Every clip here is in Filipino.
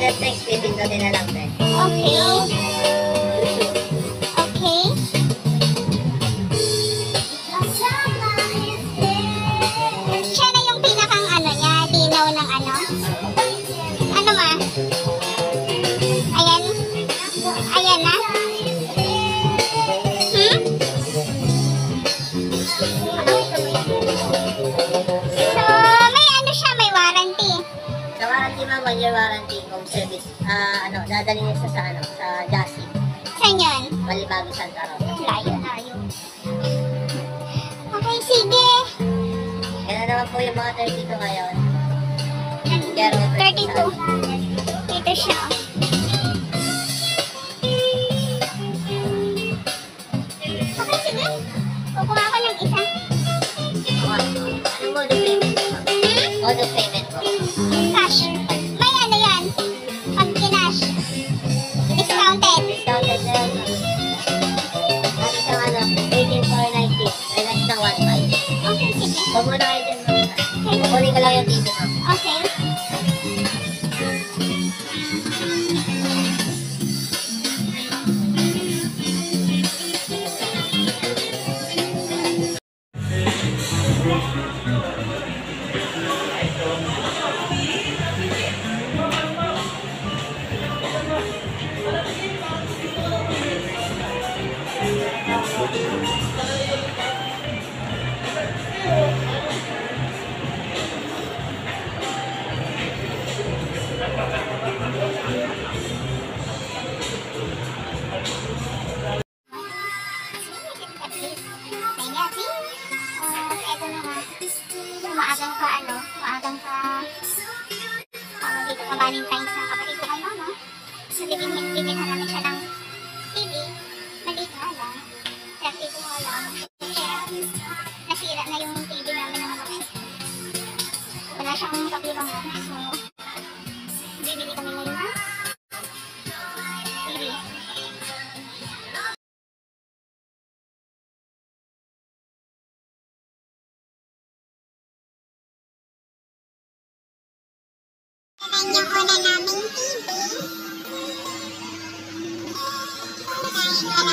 Netflix, pipindutin na lang. Okay. Okay. Warranty kung service, ah, ano, dadalhin niya sa, sa, ano, sa Jassy, Saan yun? Malibago Santa Rosa. Layo, layo. Okay, sige. Yan na naman po yung mga 32 ngayon. 32. Ito siya. Huwag mo na kayo dyan. Kukunin ko lang yung TV ma'am. 快 yung una naming TV. Dahil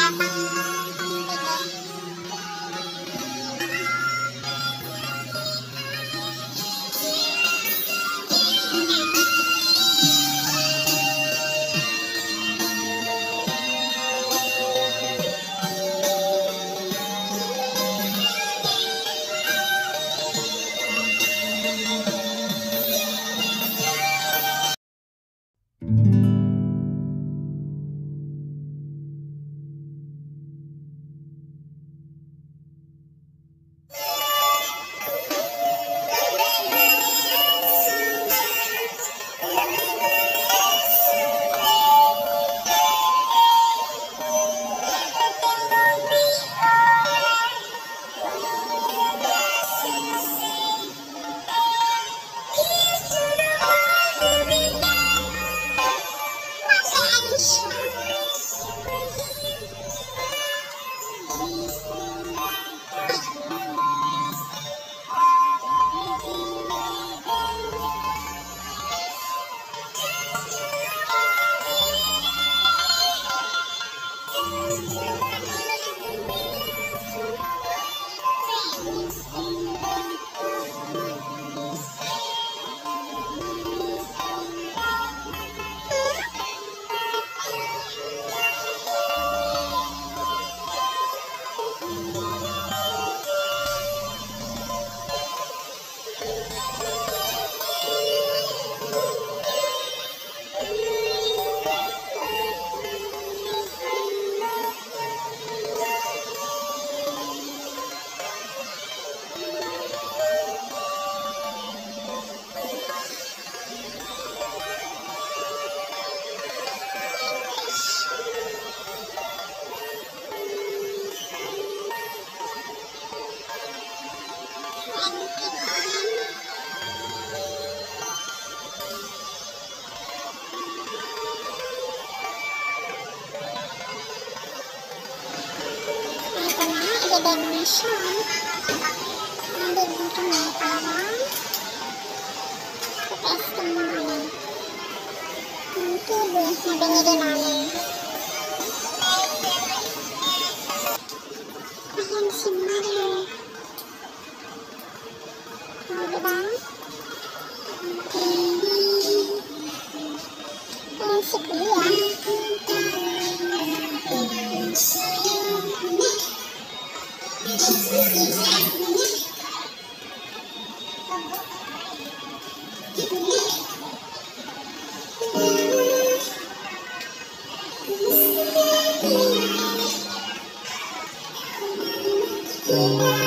na, i-bed na. Nandito na parang. Tataas ko muna. TV na binili namin. Ayan si Mario. Okay,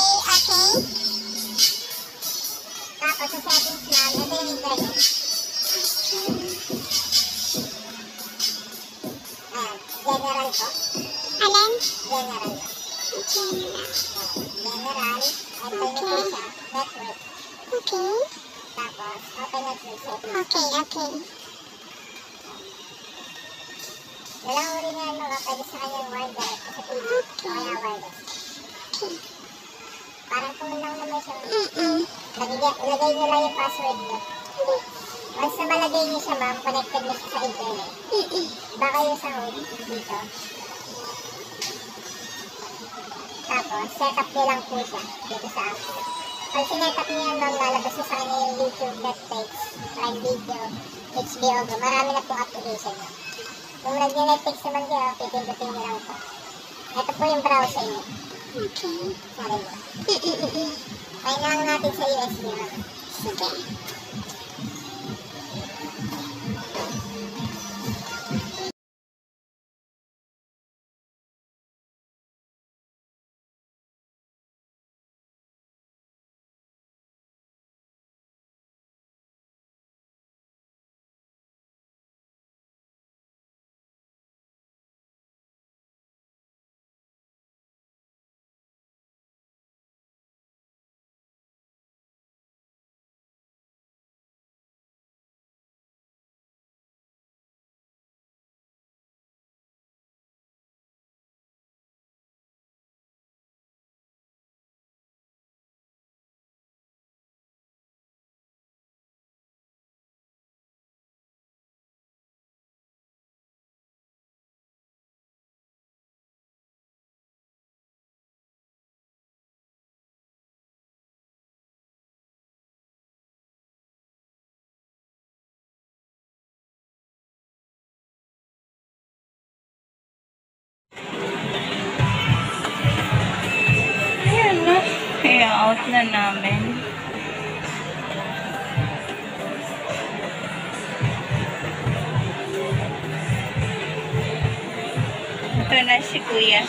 General. Po siya. Network. Okay. Tapos, open network settings. Okay, okay. Dalawang uri na ano, pwede sa kanyang wire direct sa TV. O kaya wireless. Okay. Parang phone lang naman siya. Mm-mm. Lagay, niyo lang yung password niyo. Once na malagay niyo siya, ma'am, connected na siya sa internet. Mm-mm. Baka yung home, dito. Tapos, setup niyo lang po siya dito sa app. Pag sinetup niyo yan, ma'am, lalabas na sa kanya yung YouTube, Netflix, Prime Video, HBO Go. Marami na pong application niyo. Kung nag-Netflix naman kayo, pipindutin niyo lang po. Ito po yung browser niyo. Okay. Sorry mo. Lang natin sa USB, ma'am. Sige. I-out na namin. Ito na si Kuya.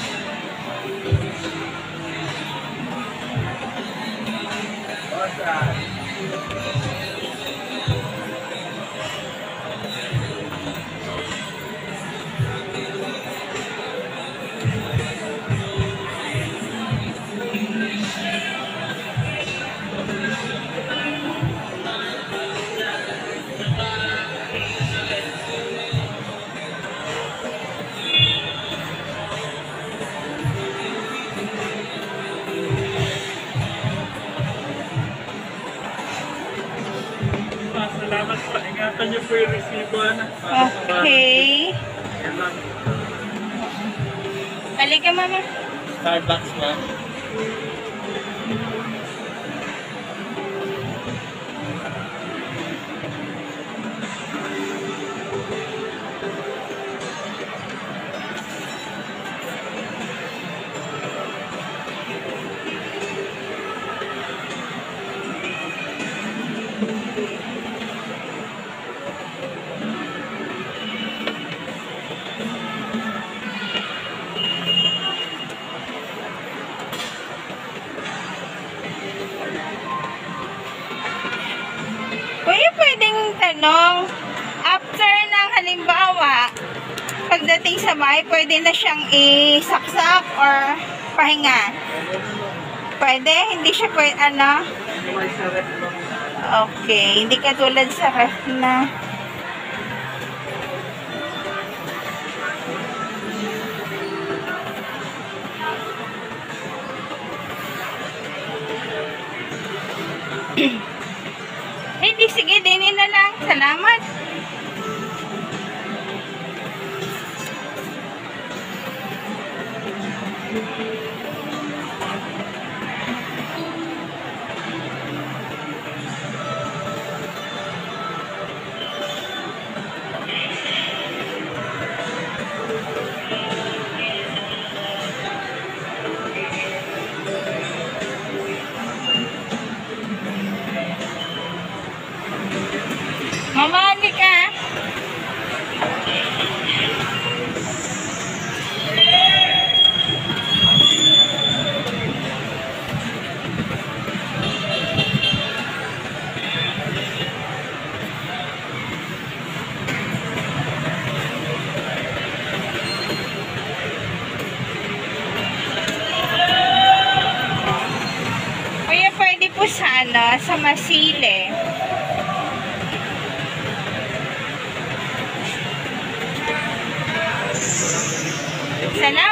Salamat po. Ingatan niyo po yung resibo, anak. Okay. Yan lang. Halika, mama. Starbucks, ma'am. Pagdating sa bahay, pwede na siyang isaksak or pahinga? Pwede? Hindi siya pwede, ano? Okay, hindi katulad sa ref na. Hindi, sige, dinin na lang. Salamat. Ano, sa Masile. Salamat!